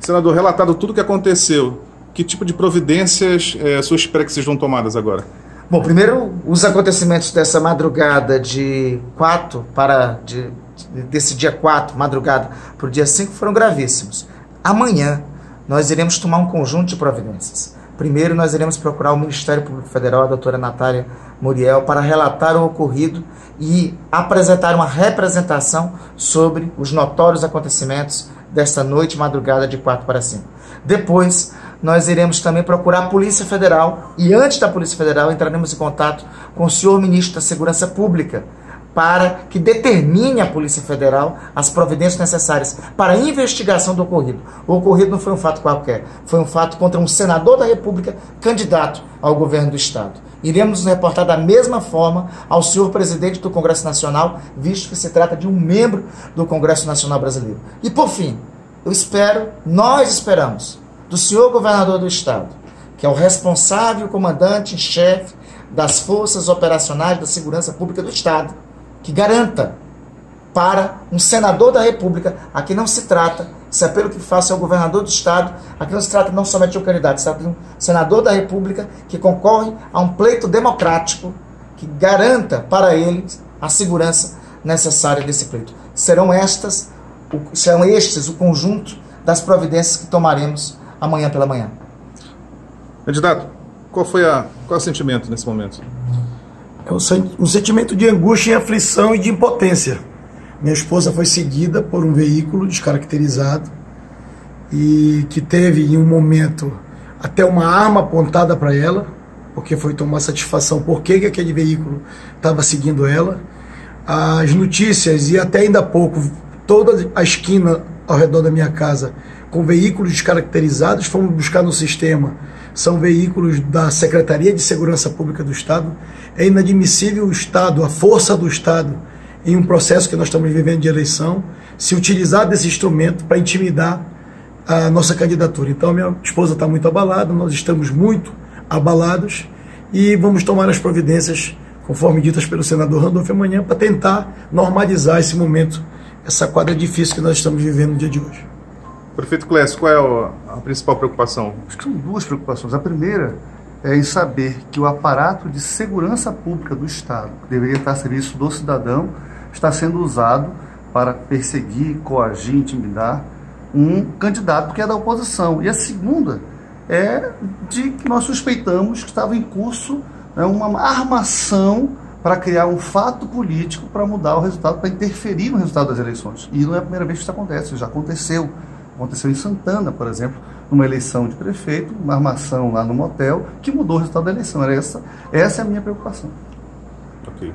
Senador, relatado tudo o que aconteceu, que tipo de providências é, espera que sejam tomadas agora? Bom, primeiro, os acontecimentos dessa madrugada de 4 para. De, desse dia 4, madrugada, para o dia 5, foram gravíssimos. Amanhã, nós iremos tomar um conjunto de providências. Primeiro, nós iremos procurar o Ministério Público Federal, a doutora Natália Muriel, para relatar o ocorrido e apresentar uma representação sobre os notórios acontecimentos desta noite, madrugada de 4 para 5. Depois, nós iremos também procurar a Polícia Federal e, antes da Polícia Federal, entraremos em contato com o senhor ministro da Segurança Pública para que determine a Polícia Federal as providências necessárias para a investigação do ocorrido. O ocorrido não foi um fato qualquer, foi um fato contra um senador da República candidato ao governo do Estado. Iremos nos reportar da mesma forma ao senhor presidente do Congresso Nacional, visto que se trata de um membro do Congresso Nacional Brasileiro. E por fim, eu espero, nós esperamos, do senhor governador do Estado, que é o responsável comandante em chefe das forças operacionais da segurança pública do Estado, que garanta para um senador da República, aqui não se trata, se é pelo que faça é o governador do Estado, aqui não se trata não somente de um candidato, se trata de um senador da República que concorre a um pleito democrático que garanta para ele a segurança necessária desse pleito. Serão estas, serão estes o conjunto das providências que tomaremos amanhã pela manhã. Candidato, qual foi a qual é o sentimento nesse momento? É um, sentimento de angústia e aflição e de impotência. Minha esposa foi seguida por um veículo descaracterizado e que teve em um momento até uma arma apontada para ela, porque foi tomar satisfação por que aquele veículo estava seguindo ela. As notícias e até ainda há pouco toda a esquina ao redor da minha casa com veículos descaracterizados, fomos buscar no sistema são veículos da Secretaria de Segurança Pública do Estado. É inadmissível o Estado, a força do Estado, em um processo que nós estamos vivendo de eleição, se utilizar desse instrumento para intimidar a nossa candidatura. Então, minha esposa está muito abalada, nós estamos muito abalados e vamos tomar as providências, conforme ditas pelo senador Randolfo amanhã, para tentar normalizar esse momento, essa quadra difícil que nós estamos vivendo no dia de hoje. Prefeito Clécio, qual é a principal preocupação? Acho que são duas preocupações. A primeira é em saber que o aparato de segurança pública do Estado, que deveria estar a serviço do cidadão, está sendo usado para perseguir, coagir, intimidar um candidato que é da oposição. E a segunda é de que nós suspeitamos que estava em curso né, uma armação para criar um fato político para mudar o resultado, para interferir no resultado das eleições. E não é a primeira vez que isso acontece, já aconteceu. Aconteceu em Santana, por exemplo, numa eleição de prefeito, uma armação lá no motel, que mudou o resultado da eleição. Era essa, essa é a minha preocupação. Ok.